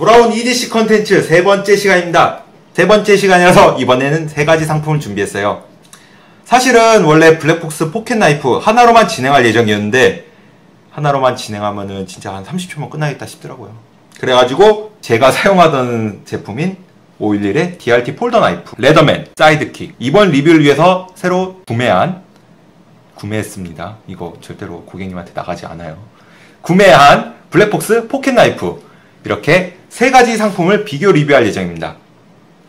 돌아온 EDC 컨텐츠 세 번째 시간입니다. 세 번째 시간이라서 이번에는 세 가지 상품을 준비했어요. 사실은 원래 블랙폭스 포켓 나이프 하나로만 진행할 예정이었는데 하나로만 진행하면은 진짜 한 30초면 끝나겠다 싶더라고요. 그래가지고 제가 사용하던 제품인 511의 DRT 폴더 나이프 레더맨 사이드킥 이번 리뷰를 위해서 새로 구매한 구매했습니다. 이거 절대로 고객님한테 나가지 않아요. 구매한 블랙폭스 포켓 나이프 이렇게 세 가지 상품을 비교 리뷰할 예정입니다.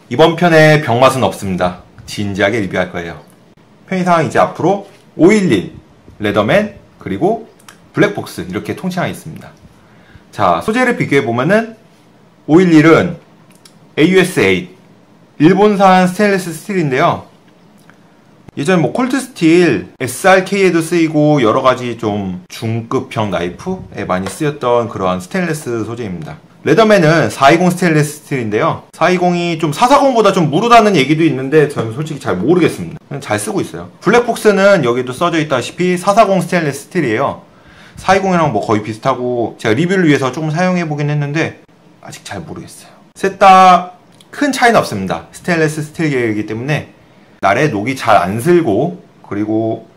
이번 편에 병맛은 없습니다. 진지하게 리뷰할 거예요. 편의상 이제 앞으로 511 레더맨 그리고 블랙폭스 이렇게 통칭하겠습니다. 자 소재를 비교해 보면은 511은 AUS8 일본산 스테인리스 스틸인데요. 예전에 뭐 콜드 스틸, SRK에도 쓰이고 여러 가지 좀 중급형 나이프에 많이 쓰였던 그러한 스테인리스 소재입니다. 레더맨은 420 스테인리스 스틸인데요. 420이 좀 440보다 좀 무르다는 얘기도 있는데 저는 솔직히 잘 모르겠습니다. 잘 쓰고 있어요. 블랙폭스는 여기도 써져 있다시피 440 스테인리스 스틸이에요. 420이랑 뭐 거의 비슷하고 제가 리뷰를 위해서 조금 사용해 보긴 했는데 아직 잘 모르겠어요. 셋 다 큰 차이는 없습니다. 스테인리스 스틸 계열이기 때문에 날에 녹이 잘 안 슬고 그리고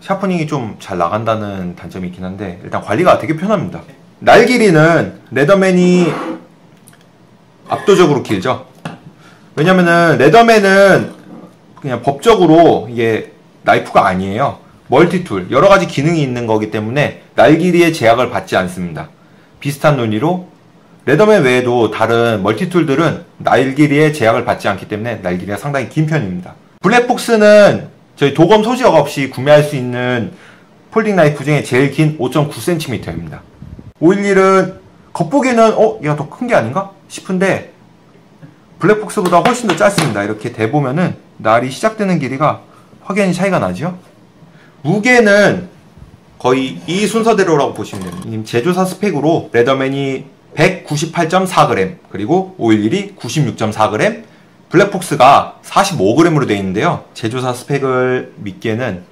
sharpening이 좀 잘 나간다는 단점이 있긴 한데 일단 관리가 되게 편합니다. 날 길이는 레더맨이 압도적으로 길죠. 왜냐면은 레더맨은 그냥 법적으로 이게 나이프가 아니에요. multi-tool 여러 가지 기능이 있는 거기 때문에 날 길이의 제약을 받지 않습니다. 비슷한 논리로 레더맨 외에도 다른 multi-tool들은 날 길이의 제약을 받지 않기 때문에 날 길이가 상당히 긴 편입니다. 블랙폭스는 저희 도검 소지증 없이 구매할 수 있는 folding 나이프 중에 제일 긴 5.9cm입니다. 511은 겉보기에는 어? 얘가 더 큰 게 아닌가? 싶은데 블랙폭스보다 훨씬 더 짧습니다. 이렇게 대보면은 날이 시작되는 길이가 확연히 차이가 나죠? 무게는 거의 이 순서대로라고 보시면 됩니다. 제조사 스펙으로 레더맨이 198.4g 그리고 511이 96.4g 블랙폭스가 45g으로 되어 있는데요. 제조사 스펙을 믿기에는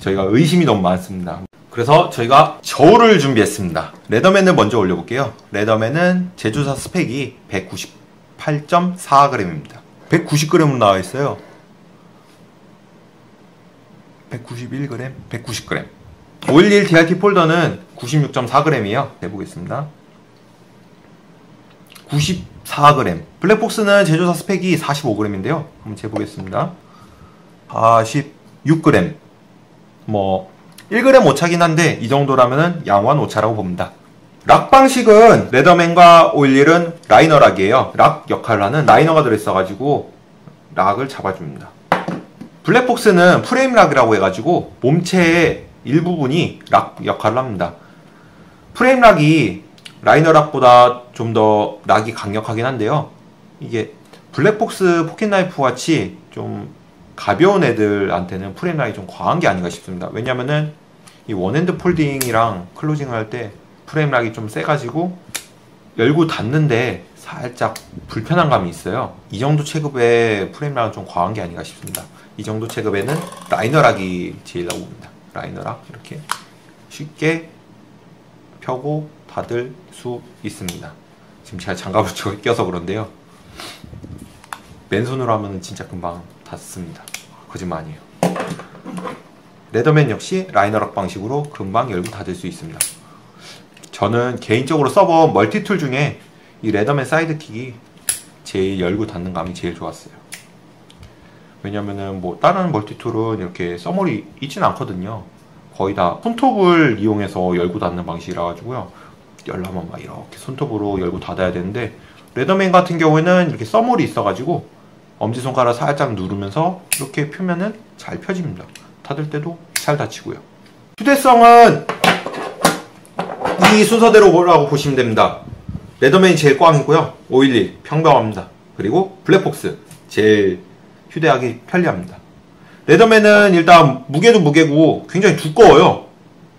저희가 의심이 너무 많습니다. 그래서 저희가 저울을 준비했습니다. 레더맨을 먼저 올려볼게요. 레더맨은 제조사 스펙이 198.4g입니다. 190g으로 나와 있어요. 191g, 190g. 511 DRT 폴더는 96.4g이에요. 해보겠습니다. 94g. 블랙폭스는 제조사 스펙이 45g인데요. 한번 재보겠습니다. 46g. 뭐 1g 오차긴 한데 이 정도라면 양호한 오차라고 봅니다. lock 방식은 레더맨과 511은 liner lock이에요. lock 역할을 하는 liner가 들어있어가지고 lock을 잡아줍니다. 블랙폭스는 frame lock이라고 해가지고 몸체의 일부분이 lock 역할을 합니다. frame lock이 liner lock보다 좀 더 lock이 강력하긴 한데요. 이게 블랙폭스 포켓 나이프 같이 좀 가벼운 애들한테는 frame lock이 좀 과한 게 아닌가 싶습니다. 왜냐면은 이 one-hand folding이랑 closing을 할 때 frame lock이 좀 세가지고 열고 닫는데 살짝 불편한 감이 있어요. 이 정도 체급의 frame lock은 좀 과한 게 아닌가 싶습니다. 이 정도 체급에는 liner lock이 제일 낫습니다. liner lock 이렇게 쉽게 펴고 닫을 수 있습니다. 지금 제가 장갑을 껴서 그런데요. 맨손으로 하면 진짜 금방 닫습니다. 거짓말 아니에요. 레더맨 역시 liner lock 방식으로 금방 열고 닫을 수 있습니다. 저는 개인적으로 써본 multi-tool 중에 이 레더맨 사이드킥이 제일 열고 닫는 감이 제일 좋았어요. 왜냐면은 뭐 다른 multi-tool은 이렇게 thumb hole이 있진 않거든요. 거의 다 손톱을 이용해서 열고 닫는 방식이라 가지고요. 열려면 막 이렇게 손톱으로 열고 닫아야 되는데 레더맨 같은 경우에는 이렇게 써머리 있어가지고 엄지손가락 살짝 누르면서 이렇게 펴면은 잘 펴집니다. 닫을 때도 잘 닫히고요. 휴대성은 이 순서대로 뭐라고 보시면 됩니다. 레더맨이 제일 꽝이고요. 511 평범합니다. 그리고 블랙폭스 제일 휴대하기 편리합니다. 레더맨은 일단 무게도 무게고 굉장히 두꺼워요.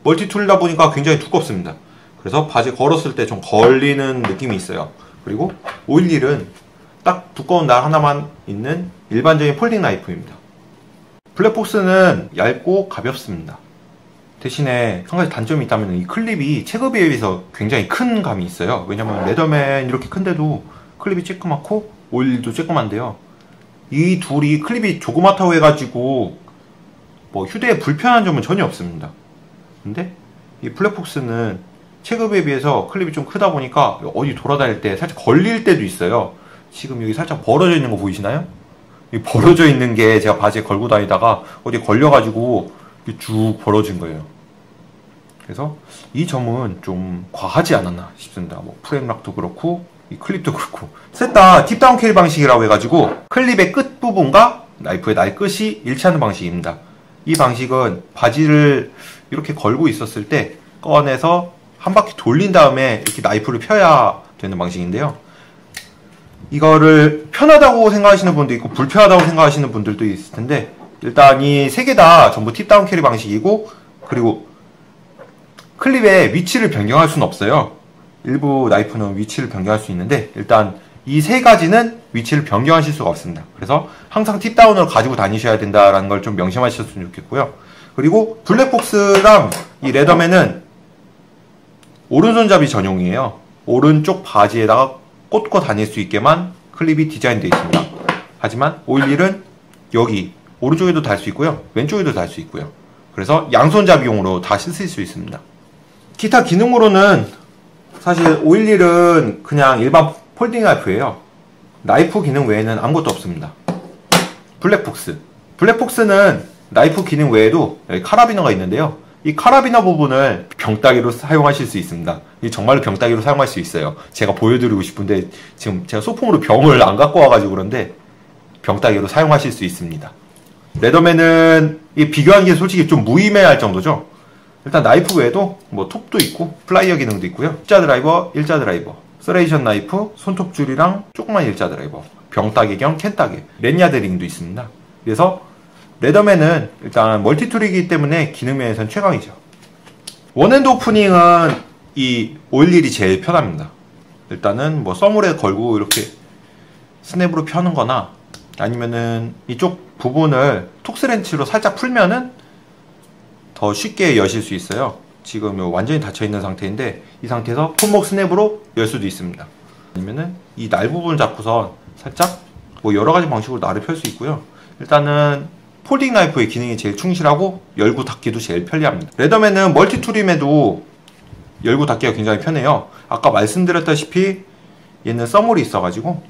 멀티툴이다 보니까 굉장히 두껍습니다. 그래서 바지 걸었을 때 좀 걸리는 느낌이 있어요. 그리고 511은 딱 두꺼운 날 하나만 있는 일반적인 폴딩 나이프입니다. 블랙폭스는 얇고 가볍습니다. 대신에 한 가지 단점이 있다면 이 클립이 체급에 비해서 굉장히 큰 감이 있어요. 왜냐면 레더맨 이렇게 큰데도 클립이 쬐끄맣고 오일도 쬐끄만데요. 이 둘이 클립이 조그맣다고 해가지고 뭐 휴대에 불편한 점은 전혀 없습니다. 근데 이 플랫폭스는 체급에 비해서 클립이 좀 크다 보니까 어디 돌아다닐 때 살짝 걸릴 때도 있어요. 지금 여기 살짝 벌어져 있는 거 보이시나요? 이 벌어져 있는 게 제가 바지에 걸고 다니다가 어디 걸려가지고 쭉 벌어진 거예요. 그래서 이 점은 좀 과하지 않았나 싶습니다. 뭐 frame lock도 그렇고 이 클립도 그렇고 셋 다 tip-down carry 방식이라고 해가지고 클립의 끝 부분과 나이프의 날 끝이 일치하는 방식입니다. 이 방식은 바지를 이렇게 걸고 있었을 때 꺼내서 한 바퀴 돌린 다음에 이렇게 나이프를 펴야 되는 방식인데요. 이거를 편하다고 생각하시는 분도 있고 불편하다고 생각하시는 분들도 있을 텐데 일단 이 세 개 다 전부 tip-down carry 방식이고 그리고 클립의 위치를 변경할 수는 없어요. 일부 나이프는 위치를 변경할 수 있는데 일단 이 세 가지는 위치를 변경하실 수가 없습니다. 그래서 항상 팁다운을 가지고 다니셔야 된다라는 걸 좀 명심하셨으면 좋겠고요. 그리고 블랙복스랑 이 레더맨은 오른손잡이 전용이에요. 오른쪽 바지에다가 꽂고 다닐 수 있게만 클립이 디자인되어 있습니다. 하지만 오일릴은 여기 오른쪽에도 달 수 있고요. 왼쪽에도 달 수 있고요. 그래서 양손잡이용으로 다 쓰실 수 있습니다. 기타 기능으로는 사실 오일일은 그냥 일반 folding 나이프예요. 나이프 기능 외에는 아무것도 없습니다. 블랙폭스. 블랙폭스는 나이프 기능 외에도 카라비너가 있는데요. 이 카라비너 부분을 병따개로 사용하실 수 있습니다. 이 정말로 병따개로 사용할 수 있어요. 제가 보여드리고 싶은데 지금 제가 소품으로 병을 안 갖고 와가지고 그런데 병따개로 사용하실 수 있습니다. 레더맨은 이 비교하는 게 솔직히 좀 무의미할 정도죠. 일단 나이프 외에도 뭐 톱도 있고 플라이어 기능도 있고요. 십자 드라이버, 일자 드라이버, serration 나이프, 손톱 줄이랑 조그만 일자 드라이버, 병따개 겸 캔따개, lanyard ring도 있습니다. 그래서 레더맨은 일단 multi-tool이기 때문에 기능 면에서는 최강이죠. one-hand opening은 이 오일일이 제일 편합니다. 일단은 뭐 써물에 걸고 이렇게 스냅으로 펴는 거나 아니면은 이쪽 부분을 Torx wrench로 살짝 풀면은 더 쉽게 여실 수 있어요. 지금 완전히 닫혀 있는 상태인데 이 상태에서 손목 스냅으로 열 수도 있습니다. 아니면은 이 날 부분을 잡고서 살짝 뭐 여러 가지 방식으로 날을 펼 수 있고요. 일단은 folding 나이프의 기능이 제일 충실하고 열고 닫기도 제일 편리합니다. 레더맨은 multi-tool임에도 열고 닫기가 굉장히 편해요. 아까 말씀드렸다시피 얘는 써물이 있어가지고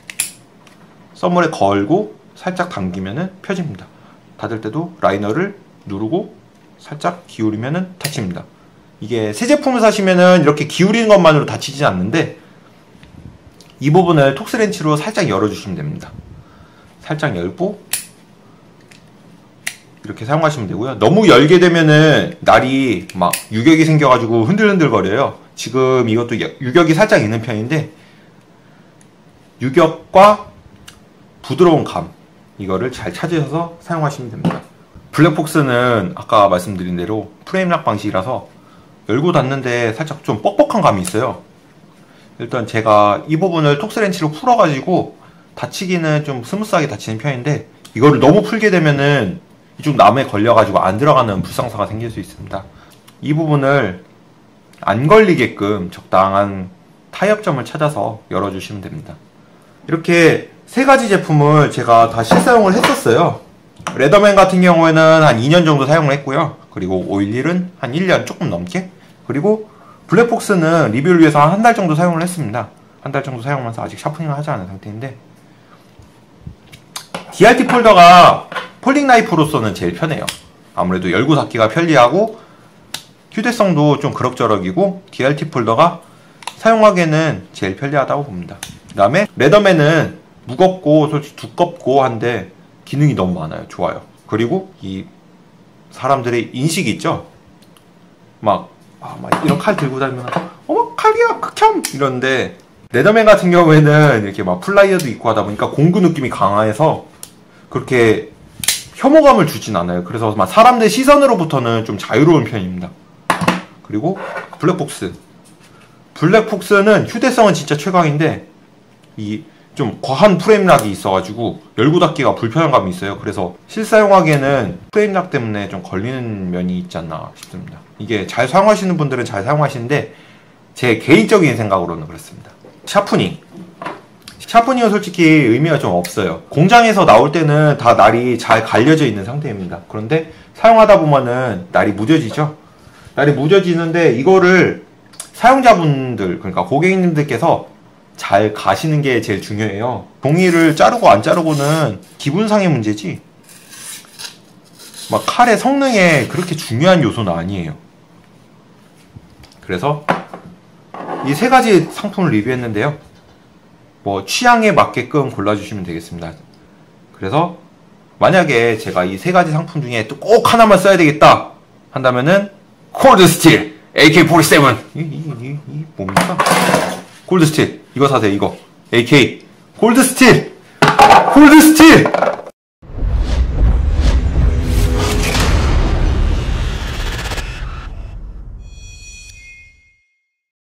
써물에 걸고 살짝 당기면은 펴집니다. 닫을 때도 라이너를 누르고 살짝 기울이면은 닫힙니다. 이게 새 제품을 사시면은 이렇게 기울이는 것만으로 닫히지 않는데 이 부분을 톡스렌치로 살짝 열어주시면 됩니다. 살짝 열고 이렇게 사용하시면 되고요. 너무 열게 되면은 날이 막 유격이 생겨가지고 흔들흔들 거려요. 지금 이것도 유격이 살짝 있는 편인데 유격과 부드러운 감 이거를 잘 찾으셔서 사용하시면 됩니다. 블랙폭스는 아까 말씀드린 대로 frame lock 방식이라서 열고 닫는데 살짝 좀 뻑뻑한 감이 있어요. 일단 제가 이 부분을 Torx wrench로 풀어가지고 닫히기는 좀 smooth하게 닫히는 편인데 이거를 너무 풀게 되면은 이쪽 남에 걸려가지고 안 들어가는 불상사가 생길 수 있습니다. 이 부분을 안 걸리게끔 적당한 타협점을 찾아서 열어주시면 됩니다. 이렇게 세 가지 제품을 제가 다 실사용을 했었어요. 레더맨 같은 경우에는 한 2년 정도 사용을 했고요. 그리고 오일일은 한 1년 조금 넘게. 그리고 블랙폭스는 리뷰를 위해서 한한달 정도 사용을 했습니다. 한 달 정도 사용하면서 아직 sharpening을 하지 않은 상태인데 DRT folder가 folding 나이프로서는 제일 편해요. 아무래도 열고 닫기가 편리하고 휴대성도 좀 그럭저럭이고 DRT 폴더가 사용하기에는 제일 편리하다고 봅니다. 그 다음에 Leatherman은 무겁고 솔직히 두껍고 한데 기능이 너무 많아요. 좋아요. 그리고 이 사람들의 인식이 있죠. 막, 아, 막 이런 칼 들고 다니면 어머 칼이야 극혐 이런데 Leatherman 같은 경우에는 이렇게 막 플라이어도 있고 하다 보니까 공구 느낌이 강해서 그렇게 혐오감을 주진 않아요. 그래서 막 사람들 시선으로부터는 좀 자유로운 편입니다. 그리고 블랙폭스. 블랙폭스는 휴대성은 진짜 최강인데 이 좀 과한 프레임락이 있어가지고 열고 닫기가 불편한 감이 있어요. 그래서 실사용하기에는 프레임락 때문에 좀 걸리는 면이 있지 않나 싶습니다. 이게 잘 사용하시는 분들은 잘 사용하시는데 제 개인적인 생각으로는 그렇습니다. 샤프닝. 샤프닝은 솔직히 의미가 좀 없어요. 공장에서 나올 때는 다 날이 잘 갈려져 있는 상태입니다. 그런데 사용하다 보면은 날이 무뎌지죠? 날이 무뎌지는데 이거를 사용자분들, 그러니까 고객님들께서 잘 가시는 게 제일 중요해요. 종이를 자르고 안 자르고는 기분상의 문제지. 막 칼의 성능에 그렇게 중요한 요소는 아니에요. 그래서 이 세 가지 상품을 리뷰했는데요. 뭐 취향에 맞게끔 골라주시면 되겠습니다. 그래서 만약에 제가 이 세 가지 상품 중에 또 꼭 하나만 써야 되겠다 한다면은 Cold Steel AK47 이, 이, 이, 이 뭡니까? Cold Steel. 이거 사세요 이거. AK Cold Steel. Cold Steel